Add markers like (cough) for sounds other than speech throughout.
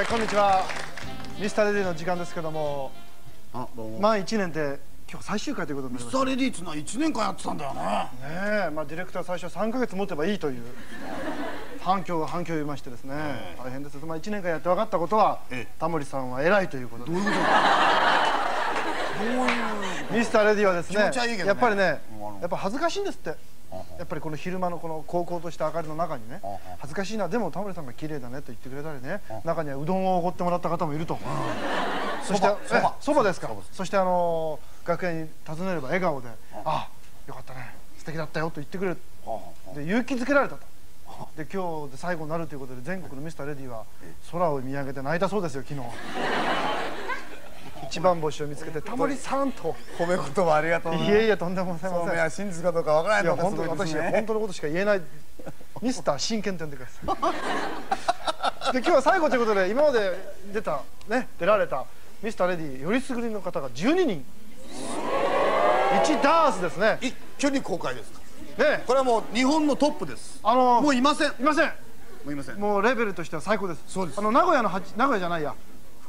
えー、こんにちは。ミスターレディの時間ですけどもあどうも。満1年で今日最終回ということになりました。ミスターレディーっつうのは1年間やってたんだよね。ねえまあディレクター最初3か月持てばいいという反響が反響を言いましてですね、大変です。まあ1年間やって分かったことはええ。タモリさんは偉いということで。どういうこと (laughs) ミスターレディはですねね。やっぱりねやっぱ恥ずかしいんですってやっぱりこの昼間のこの高校とした明かりの中にねは恥ずかしいなでもタモリさんが綺麗だねと言ってくれたりね中にはうどんをおごってもらった方もいるとそしてそばえそばですか？そしてあの楽屋に訪ねれば笑顔で「あよかったね素敵だったよ」と言ってくれる。で勇気づけられたと。で今日で最後になるということで全国のミスターレディは空を見上げて泣いたそうですよ昨日一番星を見つけて「タモリさん」と褒め言葉ありがとういえいえとんでもございません。そうめは真実かどうかわからない。いやのが本当に私すごいです。ね本当のことしか言えないミスター真剣と呼んでください (laughs) で今日は最後ということで今まで出たね出られたミスターレディよりすぐりの方が12人。1ダースですね。一挙に公開ですか。ね。これはもう日本のトップです。あのもういません。もいません。ういません。もうレベルとしては最高です。そうです。あの名古屋の8名古屋じゃないや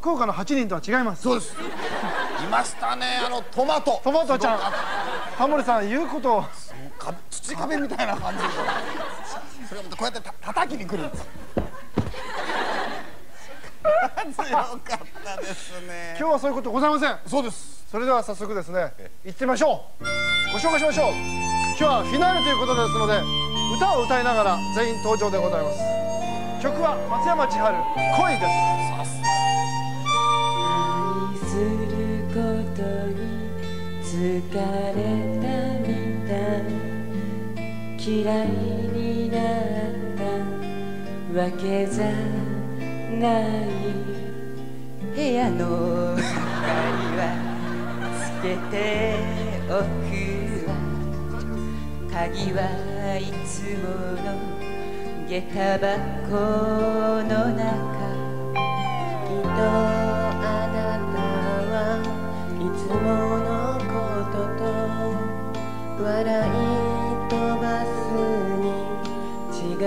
福岡の8人とは違います。そうです。いましたねあのトマト。トマトちゃん。タモリさん言うことを。たか土壁みたいな感じ。でそれがまたこうやってた叩きに来るんです強 (laughs) かったですね。今日はそういうことございません。そうです。それでは早速ですね行ってみましょう。ご紹介しましょう。今日はフィナーレということですので歌を歌いながら全員登場でございます。曲は松山千春恋です疲れたみたい嫌いになったわけじゃない。部屋の明かりはつけておくわ鍵はいつもの下駄箱の中。きっとあなたはいつもの笑い飛ばすに違い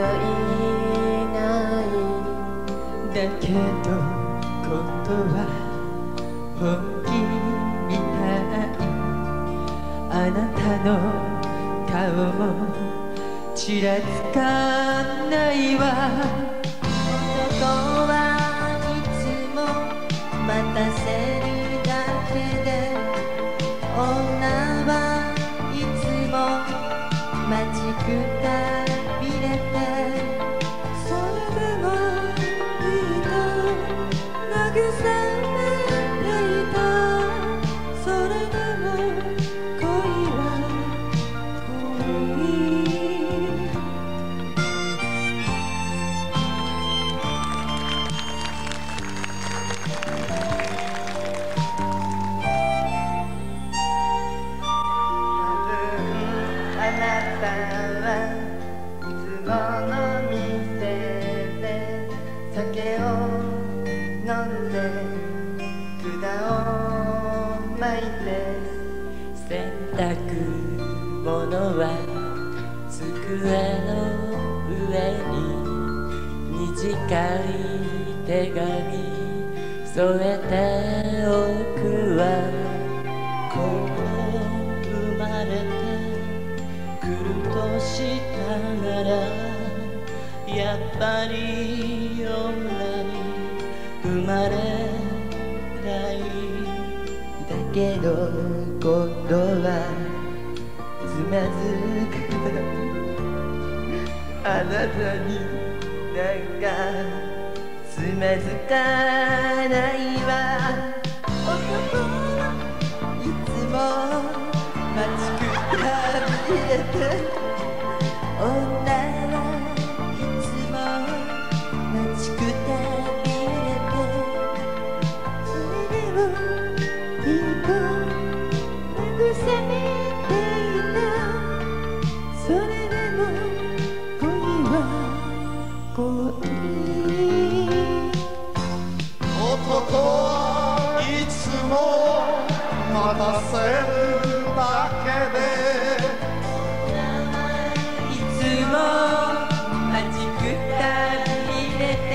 ない。だけどことは本気みたい。あなたの顔もちらつかないわ。洗濯物は机の上に短い手紙添えておくわ。こう生まれてくるとしたならやっぱり女に生まれないだけど今度はつまずくあなたになんかつまずかないよ。ことはいつも待たせるだけで。いつも待ちくたびれて。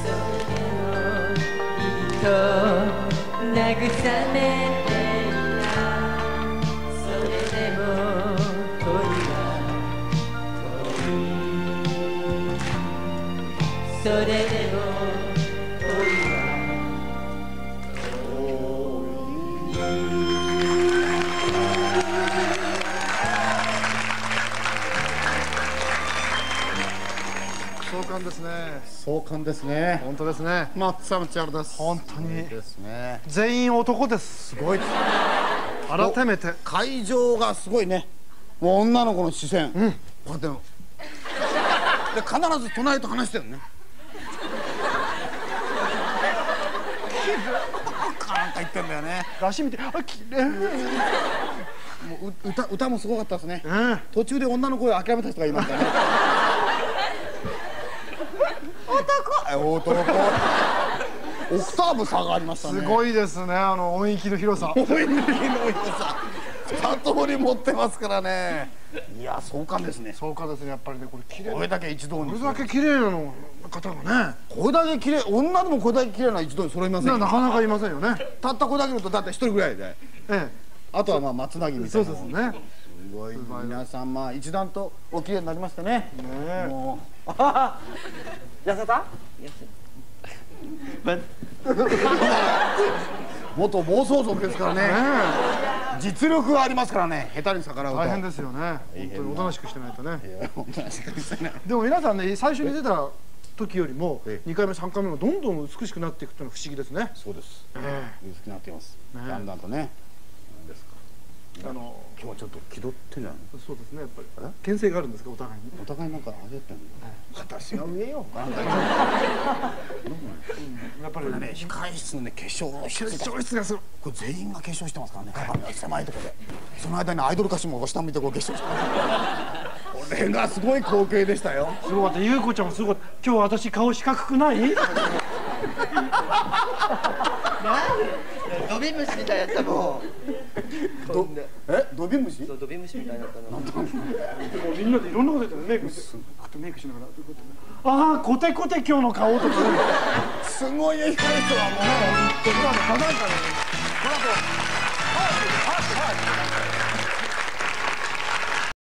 それをいいと慰め壮観ですね。壮観ですね。本当ですね。松山千春です。本当に。ですね。全員男です。すごい。改めて。会場がすごいね。もう女の子の視線、こうやってで必ず隣と話してるね。なんか言ってんだよね。出し見て。あきれいもうう歌歌もすごかったですね。うん。途中で女の声を諦めた人がいましたね男。え男。オクターブ差がありましたね。すごいですねあの音域の広さ。思い抜きの良さ二通り持ってますからね。いや壮観ですね。壮観ですねやっぱりね。これ綺麗。これだけ一堂に。これだけ綺麗なの方がね。これだけ綺麗女でもこれだけ綺麗な一堂に揃いませんよ。ななかなかいませんよね。たったこれだけだとだって一人ぐらいで。えあとはまあ松なぎみえたいなそうですね。すごい。皆さんまあ一段とお綺麗になりましたね。ねもう。痩せた元暴走族ですからね。ね実力がありますからね。下手に逆らうと。え大変ですよね。本当におとなしくしてないとね。いや本当に確かにそうねでも皆さんね最初に出た時よりもええ。2回目3回目がどんどん美しくなっていくっていうのは不思議ですね。そうです。え薄くなっています、ねだんだんとね。えあの今日はちょっと気取ってんじゃないそうですねやっぱり。牽制があるんですか？お互いに。お互いなんか焦ってんの私が上よなん。だよやっぱり。ね控室のね化粧室決が勝室がするこれ全員が化粧してますからね。鏡が狭いところで。その間にアイドル歌手も下向いてこう化粧してます。これがすごい光景でしたよ。すごかった。優子ちゃんもすごい。今日私顔四角くない？ドビムシみたいやったもん (laughs) どえ？ドビムシ？ドビムシみたいになったなもうみんなでいろんなこと言ってメイクしてメイクしながらああコテコテ今日の顔とかすごいよ光人はもう。今の輝かねこの後ハーシュハーシハーシ